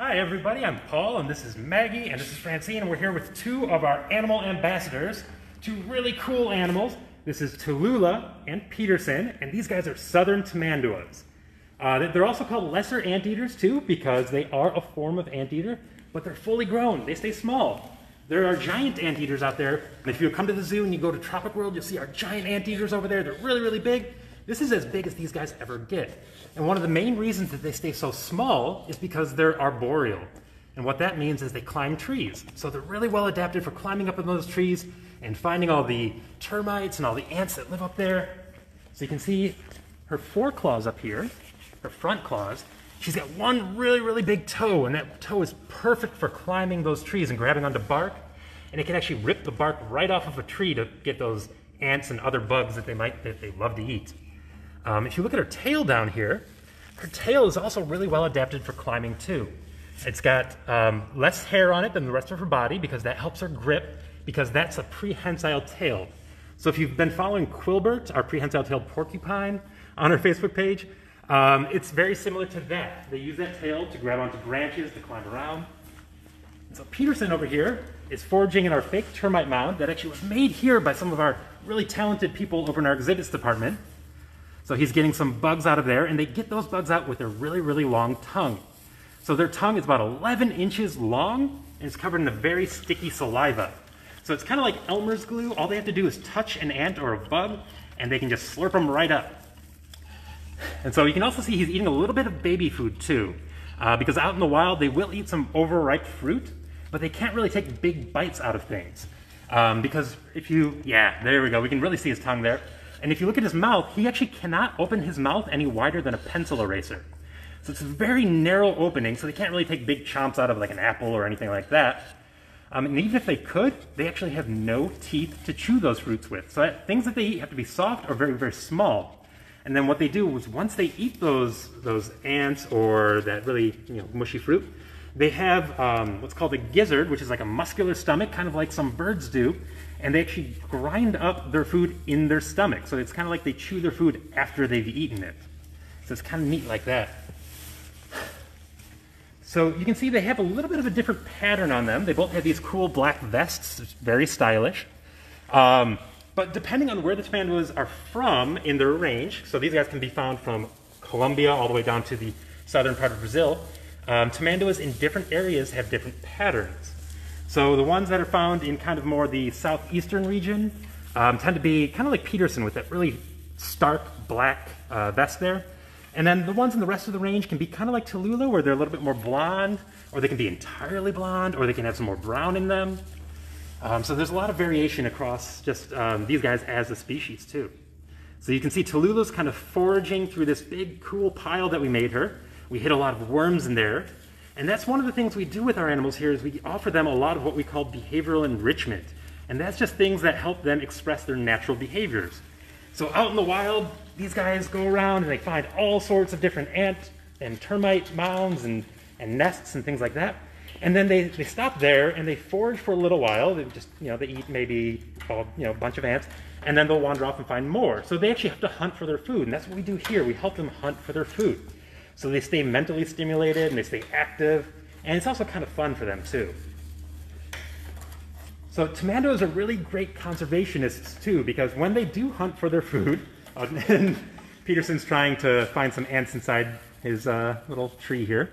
Hi everybody, I'm Paul and this is Maggie and this is Francine and we're here with two of our animal ambassadors, two really cool animals. This is Tallulah and Peterson and these guys are southern tamanduas. Uh, they're also called lesser anteaters too because they are a form of anteater, but they're fully grown, they stay small. There are giant anteaters out there. If you come to the zoo and you go to Tropic World, you'll see our giant anteaters over there. They're really, really big. This is as big as these guys ever get. And one of the main reasons that they stay so small is because they're arboreal. And what that means is they climb trees. So they're really well adapted for climbing up in those trees and finding all the termites and all the ants that live up there. So you can see her foreclaws up here, her front claws, She's got one really, really big toe, and that toe is perfect for climbing those trees and grabbing onto bark. And it can actually rip the bark right off of a tree to get those ants and other bugs that they might that they love to eat. Um, if you look at her tail down here, her tail is also really well adapted for climbing too. It's got um, less hair on it than the rest of her body because that helps her grip because that's a prehensile tail. So if you've been following Quilbert, our prehensile-tailed porcupine, on our Facebook page, um, it's very similar to that. They use that tail to grab onto branches to climb around. So Peterson over here is foraging in our fake termite mound that actually was made here by some of our really talented people over in our exhibits department. So he's getting some bugs out of there, and they get those bugs out with their really, really long tongue. So their tongue is about 11 inches long, and it's covered in a very sticky saliva. So it's kind of like Elmer's glue. All they have to do is touch an ant or a bug, and they can just slurp them right up. And so you can also see he's eating a little bit of baby food too. Uh, because out in the wild, they will eat some overripe fruit, but they can't really take big bites out of things. Um, because if you, yeah, there we go. We can really see his tongue there. And if you look at his mouth, he actually cannot open his mouth any wider than a pencil eraser. So it's a very narrow opening, so they can't really take big chomps out of like an apple or anything like that. Um, and even if they could, they actually have no teeth to chew those fruits with. So that, things that they eat have to be soft or very, very small. And then what they do is once they eat those, those ants or that really you know, mushy fruit, they have um, what's called a gizzard, which is like a muscular stomach, kind of like some birds do. And they actually grind up their food in their stomach. So it's kind of like they chew their food after they've eaten it. So it's kind of neat like that. So you can see they have a little bit of a different pattern on them. They both have these cool black vests, very stylish. Um, but depending on where the tamanduas are from in their range, so these guys can be found from Colombia all the way down to the southern part of Brazil, um, tamanduas in different areas have different patterns. So the ones that are found in kind of more the southeastern region um, tend to be kind of like Peterson with that really stark black uh, vest there. And then the ones in the rest of the range can be kind of like Tallulah, where they're a little bit more blonde, or they can be entirely blonde, or they can have some more brown in them. Um, so there's a lot of variation across just um, these guys as a species too. So you can see Tallulah's kind of foraging through this big cool pile that we made her. We hit a lot of worms in there. And that's one of the things we do with our animals here is we offer them a lot of what we call behavioral enrichment. And that's just things that help them express their natural behaviors. So out in the wild, these guys go around and they find all sorts of different ant and termite mounds and, and nests and things like that. And then they, they stop there and they forage for a little while. They just, you know, they eat maybe a you know, bunch of ants and then they'll wander off and find more. So they actually have to hunt for their food. And that's what we do here. We help them hunt for their food. So they stay mentally stimulated and they stay active. And it's also kind of fun for them too. So tamanduas are really great conservationists too, because when they do hunt for their food, uh, and Peterson's trying to find some ants inside his uh, little tree here.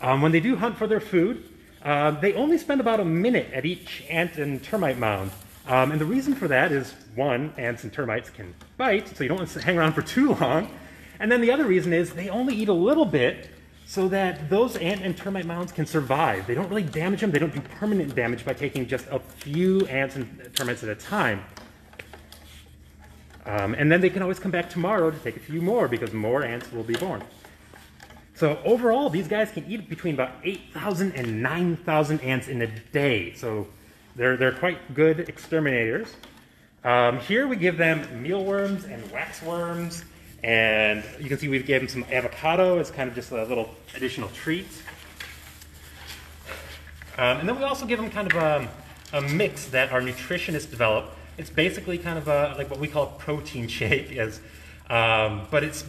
Um, when they do hunt for their food, uh, they only spend about a minute at each ant and termite mound. Um, and the reason for that is, one, ants and termites can bite, so you don't want to hang around for too long. And then the other reason is they only eat a little bit so that those ant and termite mounds can survive. They don't really damage them. They don't do permanent damage by taking just a few ants and termites at a time. Um, and then they can always come back tomorrow to take a few more because more ants will be born. So overall, these guys can eat between about 8,000 and 9,000 ants in a day. So they're, they're quite good exterminators. Um, here we give them mealworms and waxworms. And you can see we've given some avocado as kind of just a little additional treat. Um, and then we also give them kind of a, a, mix that our nutritionists develop. It's basically kind of a, like what we call a protein shake, is, um, but it's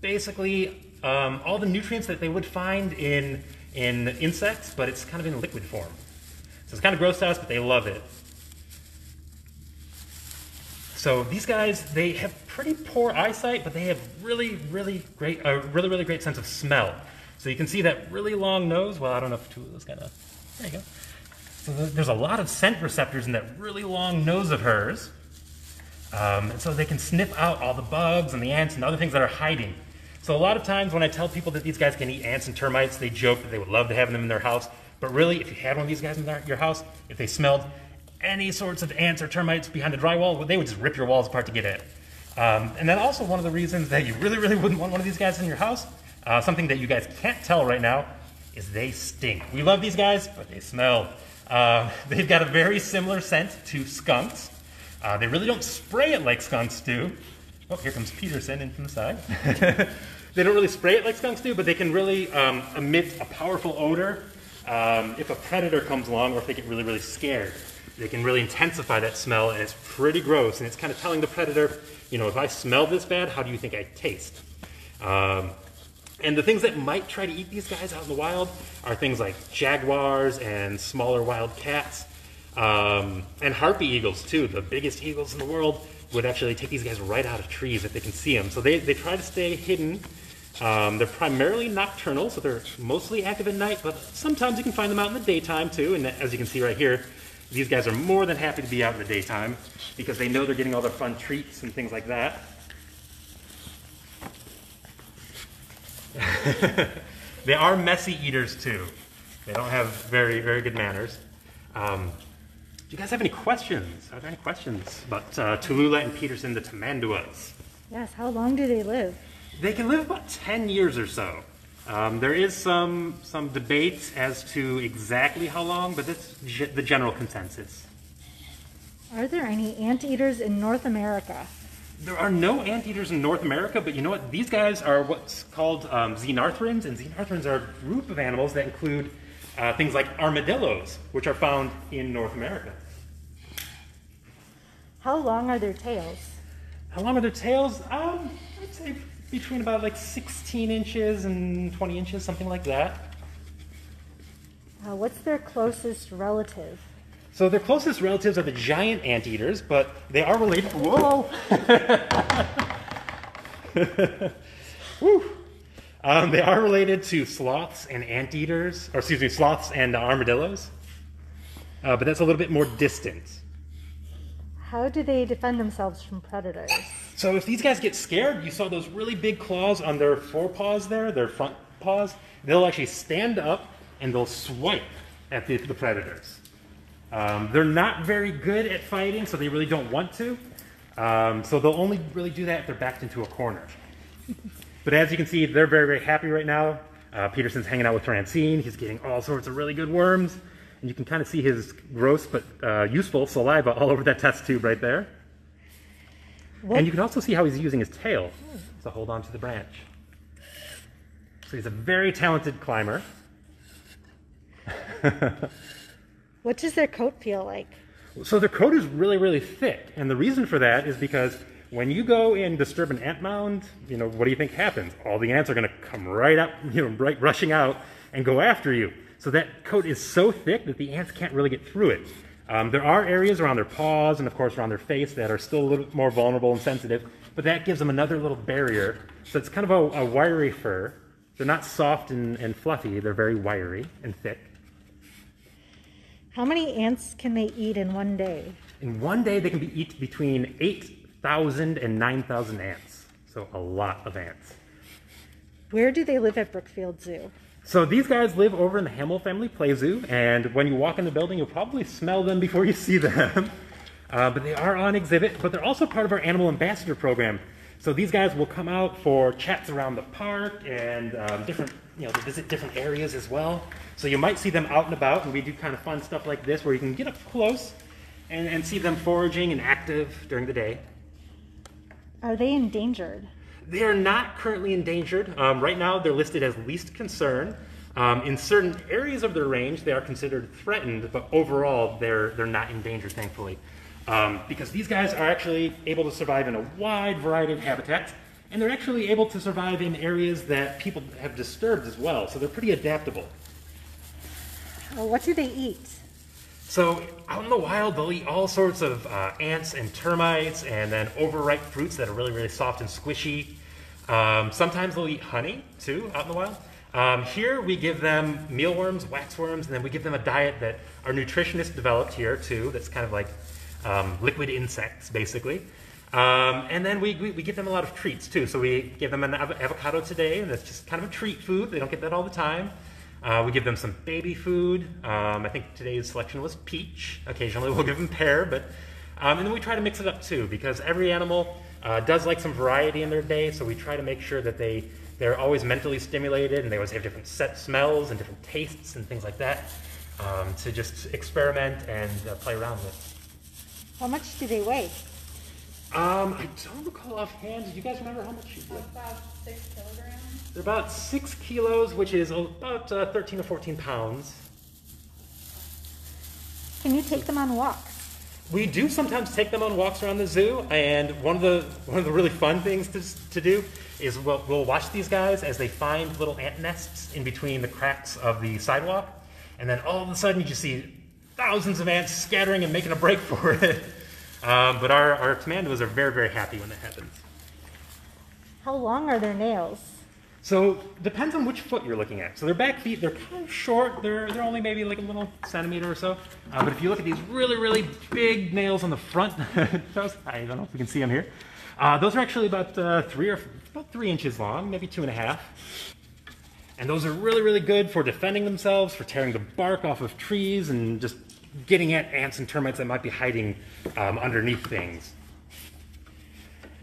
basically um, all the nutrients that they would find in, in insects, but it's kind of in liquid form. So it's kind of gross to us, but they love it. So these guys, they have pretty poor eyesight, but they have really, really great, a really, really great sense of smell. So you can see that really long nose. Well, I don't know if two of those got a, there you go. So there's a lot of scent receptors in that really long nose of hers. Um, and so they can sniff out all the bugs and the ants and other things that are hiding. So a lot of times when I tell people that these guys can eat ants and termites, they joke that they would love to have them in their house. But really, if you had one of these guys in their, your house, if they smelled any sorts of ants or termites behind the drywall, they would just rip your walls apart to get in. Um, and then also one of the reasons that you really, really wouldn't want one of these guys in your house, uh, something that you guys can't tell right now, is they stink. We love these guys, but they smell. Uh, they've got a very similar scent to skunks. Uh, they really don't spray it like skunks do. Oh, here comes Peterson in from the side. they don't really spray it like skunks do, but they can really um, emit a powerful odor um, if a predator comes along or if they get really, really scared they can really intensify that smell, and it's pretty gross. And it's kind of telling the predator, you know, if I smell this bad, how do you think I taste? Um, and the things that might try to eat these guys out in the wild are things like jaguars and smaller wild cats, um, and harpy eagles too. The biggest eagles in the world would actually take these guys right out of trees if they can see them. So they, they try to stay hidden. Um, they're primarily nocturnal, so they're mostly active at night, but sometimes you can find them out in the daytime too. And as you can see right here, these guys are more than happy to be out in the daytime because they know they're getting all their fun treats and things like that. they are messy eaters too. They don't have very, very good manners. Um, do you guys have any questions? Are there any questions about uh, Tallulah and Peterson, the tamanduas? Yes, how long do they live? They can live about 10 years or so. Um, there is some, some debate as to exactly how long, but that's the general consensus. Are there any anteaters in North America? There are no anteaters in North America, but you know what? These guys are what's called um, xenarthrans, and xenarthrans are a group of animals that include uh, things like armadillos, which are found in North America. How long are their tails? How long are their tails? Um, I'd say between about like 16 inches and 20 inches, something like that. Uh, what's their closest relative? So their closest relatives are the giant anteaters, but they are related. Whoa! Woo! Um, they are related to sloths and anteaters, or excuse me, sloths and armadillos. Uh, but that's a little bit more distant. How do they defend themselves from predators? So if these guys get scared, you saw those really big claws on their forepaws there, their front paws, they'll actually stand up and they'll swipe at the, the predators. Um, they're not very good at fighting, so they really don't want to. Um, so they'll only really do that if they're backed into a corner. but as you can see, they're very, very happy right now. Uh, Peterson's hanging out with Francine. He's getting all sorts of really good worms. And you can kind of see his gross but uh, useful saliva all over that test tube right there. What? And you can also see how he's using his tail to hold on to the branch. So he's a very talented climber. what does their coat feel like? So their coat is really, really thick. And the reason for that is because when you go and disturb an ant mound, you know, what do you think happens? All the ants are going to come right up, you know, right rushing out and go after you. So that coat is so thick that the ants can't really get through it. Um, there are areas around their paws and, of course, around their face that are still a little bit more vulnerable and sensitive, but that gives them another little barrier. So it's kind of a, a wiry fur. They're not soft and, and fluffy, they're very wiry and thick. How many ants can they eat in one day? In one day, they can be eat between 8,000 and 9,000 ants. So a lot of ants. Where do they live at Brookfield Zoo? So these guys live over in the Hamill Family Play Zoo, and when you walk in the building, you'll probably smell them before you see them. Uh, but they are on exhibit, but they're also part of our Animal Ambassador program. So these guys will come out for chats around the park and um, different, you know, to visit different areas as well. So you might see them out and about, and we do kind of fun stuff like this where you can get up close and, and see them foraging and active during the day. Are they endangered? They are not currently endangered. Um, right now, they're listed as least concern. Um, in certain areas of their range, they are considered threatened, but overall, they're, they're not endangered, thankfully. Um, because these guys are actually able to survive in a wide variety of habitats, and they're actually able to survive in areas that people have disturbed as well, so they're pretty adaptable. Uh, what do they eat? So out in the wild, they'll eat all sorts of uh, ants and termites, and then overripe fruits that are really, really soft and squishy. Um, sometimes they'll eat honey too out in the wild. Um, here we give them mealworms, waxworms, and then we give them a diet that our nutritionist developed here too. That's kind of like um, liquid insects, basically. Um, and then we, we, we, give them a lot of treats too. So we give them an av- avocado today, and that's just kind of a treat food. They don't get that all the time. Uh, we give them some baby food. Um, I think today's selection was peach. Occasionally we'll give them pear, but um, and then we try to mix it up too because every animal uh, does like some variety in their day. So we try to make sure that they they're always mentally stimulated and they always have different set smells and different tastes and things like that um, to just experiment and uh, play around with. How much do they weigh? Um, I don't recall offhand. Do you guys remember how much? About six kilograms. They're about six kilos, which is about uh, 13 or 14 pounds. Can you take them on walks? We do sometimes take them on walks around the zoo, and one of the one of the really fun things to, to do is we'll, we'll watch these guys as they find little ant nests in between the cracks of the sidewalk, and then all of a sudden you just see thousands of ants scattering and making a break for it. Um, but our, our tamanduas are very, very happy when that happens. How long are their nails? So depends on which foot you're looking at. So their back feet, they're kind of short. They're, they're only maybe like a little centimeter or so. Uh, but if you look at these really, really big nails on the front toes, I don't know if you can see them here. Uh, those are actually about uh, three or about three inches long, maybe two and a half. And those are really, really good for defending themselves, for tearing the bark off of trees, and just getting at ants and termites that might be hiding um, underneath things.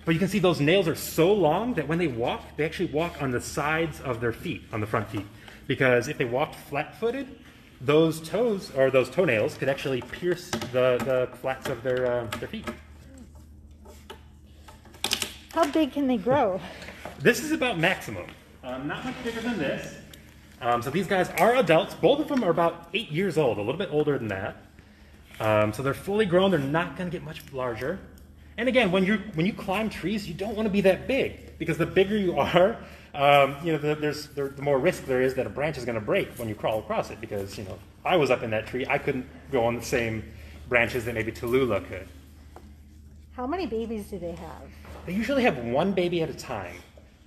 But you can see those nails are so long that when they walk, they actually walk on the sides of their feet, on the front feet. Because if they walked flat footed, those toes, or those toenails, could actually pierce the, the flats of their, uh, their feet. How big can they grow? This is about maximum. Um, not much bigger than this. Um, so these guys are adults. Both of them are about eight years old, a little bit older than that. Um, so they're fully grown. They're not going to get much larger. And again, when you when you climb trees, you don't want to be that big because the bigger you are, um, you know, the, there's the, the more risk there is that a branch is going to break when you crawl across it. Because you know, I was up in that tree, I couldn't go on the same branches that maybe Tallulah could. How many babies do they have? They usually have one baby at a time.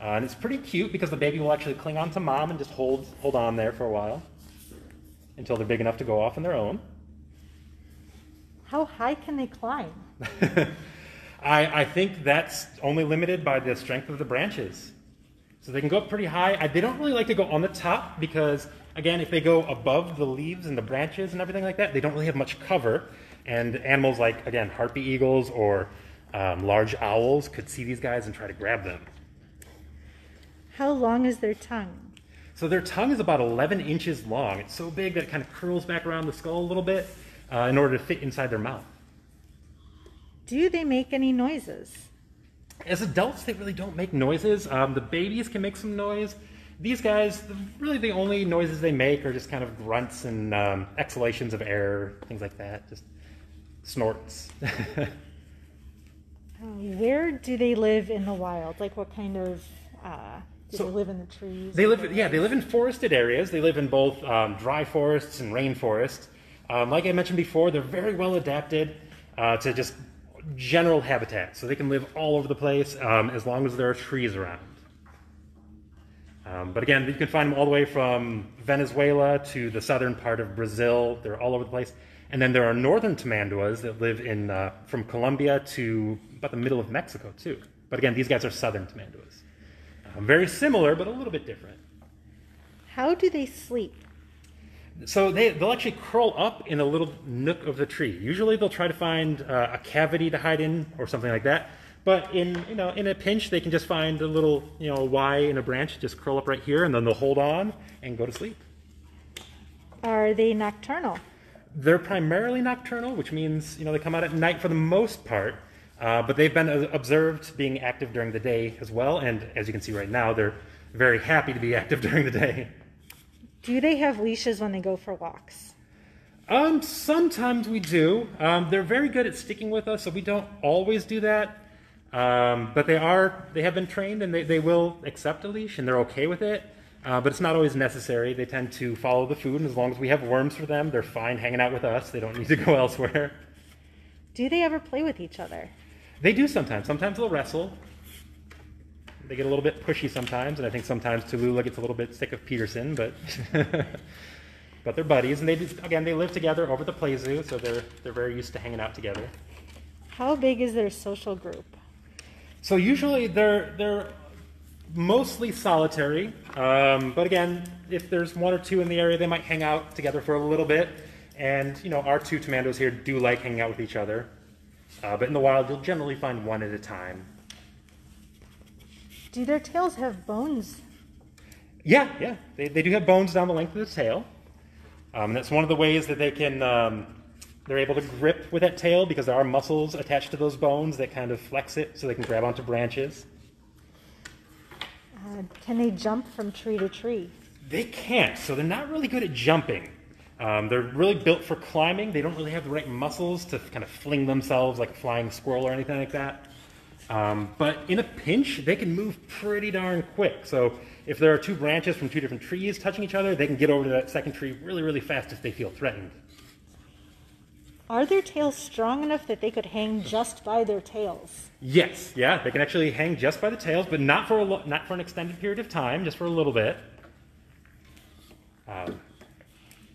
Uh, and it's pretty cute because the baby will actually cling on to mom and just hold, hold on there for a while until they're big enough to go off on their own. How high can they climb? I, I think that's only limited by the strength of the branches. So they can go up pretty high. I, they don't really like to go on the top because, again, if they go above the leaves and the branches and everything like that, they don't really have much cover. And animals like, again, harpy eagles or um, large owls could see these guys and try to grab them. How long is their tongue? So their tongue is about 11 inches long. It's so big that it kind of curls back around the skull a little bit uh, in order to fit inside their mouth. Do they make any noises? As adults, they really don't make noises. Um, the babies can make some noise. These guys, really the only noises they make are just kind of grunts and um, exhalations of air, things like that, just snorts. Uh, where do they live in the wild? Like what kind of, uh, do So- they live in the trees? They live, yeah, they live in forested areas. They live in both um, dry forests and rainforests. Um, like I mentioned before, they're very well adapted uh, to just general habitat, so they can live all over the place um, as long as there are trees around. Um, but again, you can find them all the way from Venezuela to the southern part of Brazil. They're all over the place. And then there are northern tamanduas that live in uh, from Colombia to about the middle of Mexico too. But again, these guys are southern tamanduas. Very similar, but a little bit different. How do they sleep? So they, they'll actually curl up in a little nook of the tree. Usually they'll try to find uh, a cavity to hide in or something like that. But in, you know, in a pinch, they can just find a little you know, Y in a branch, just curl up right here, and then they'll hold on and go to sleep. Are they nocturnal? They're primarily nocturnal, which means you know they come out at night for the most part. Uh, but they've been uh, observed being active during the day as well, and as you can see right now, they're very happy to be active during the day. Do they have leashes when they go for walks? Um, sometimes we do. Um, they're very good at sticking with us, so we don't always do that. Um, but they are they have been trained and they, they will accept a leash and they're okay with it. uh, but it's not always necessary. They tend to follow the food, and as long as we have worms for them, they're fine hanging out with us. They don't need to go elsewhere. Do they ever play with each other? They do sometimes. Sometimes they'll wrestle. They get a little bit pushy sometimes, and I think sometimes Tallulah gets a little bit sick of Peterson, but but they're buddies, and they just, again they live together over the play zoo, so they're they're very used to hanging out together. How big is their social group? So usually they're they're mostly solitary, um, but again, if there's one or two in the area, they might hang out together for a little bit. And you know, our two Tamanduas here do like hanging out with each other, uh, but in the wild, you'll generally find one at a time. Do their tails have bones? Yeah, yeah, they, they do have bones down the length of the tail. Um, that's one of the ways that they can um, they're able to grip with that tail because there are muscles attached to those bones that kind of flex it so they can grab onto branches. Uh, can they jump from tree to tree? They can't, so they're not really good at jumping. Um, they're really built for climbing. They don't really have the right muscles to kind of fling themselves like a flying squirrel or anything like that. Um, but in a pinch, they can move pretty darn quick. So if there are two branches from two different trees touching each other, they can get over to that second tree really, really fast if they feel threatened. Are their tails strong enough that they could hang just by their tails? Yes, yeah, they can actually hang just by the tails, but not for a lo- not for an extended period of time, just for a little bit. Um,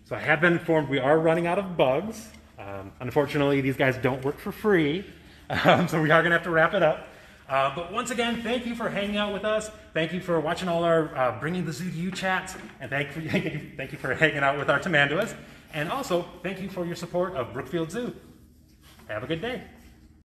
so I have been informed we are running out of bugs. Um, unfortunately, these guys don't work for free, um, so we are going to have to wrap it up. Uh, but once again, thank you for hanging out with us. Thank you for watching all our uh, Bringing the Zoo to You chats, and thank thank you for hanging out with our Tamanduas. And also, thank you for your support of Brookfield Zoo. Have a good day.